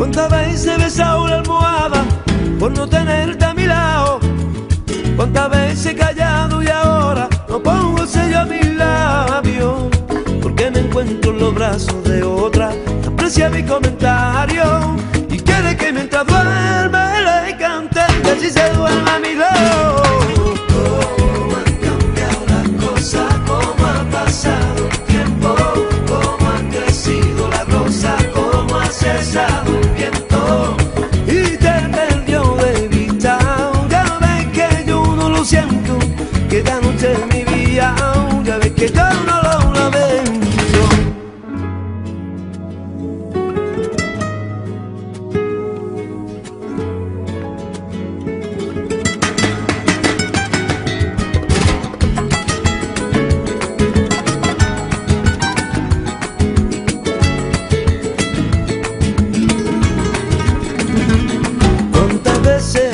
¿Cuántas veces he besado la almohada por no tenerte a mi lado? ¿Cuántas veces he callado y ahora no pongo sello a mis labios? Porque me encuentro en los brazos de otra aprecia mi comentario y quiere que mientras duerme le cante que así se duerma a mi lado.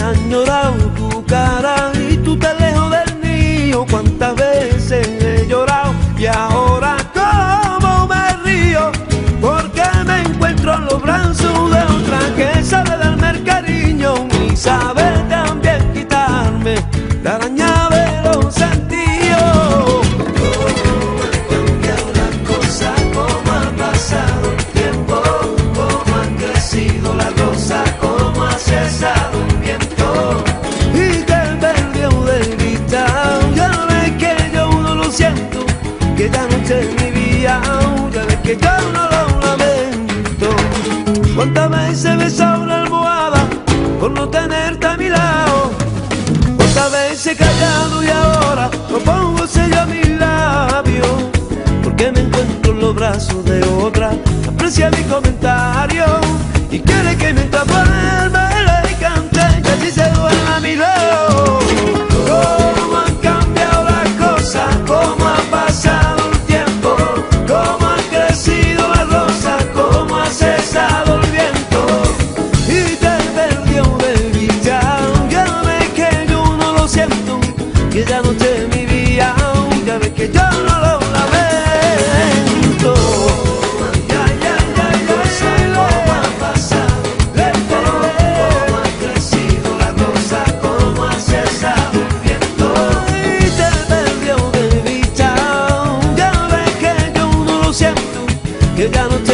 Han llorado tu cara y tú te lejos del mío? ¿Cuántas veces he llorado y ahora cómo me río? Porque me encuentro en los brazos de otra que sabe darme el cariño y sabe también quitarme la araña que yo no lo lamento. ¿Cuántas veces besado la almohada por no tenerte a mi lado? ¿Cuántas veces he callado y ahora no pongo sello a mis labios? Porque me encuentro en los brazos de otra que aprecia mi comentario Gagano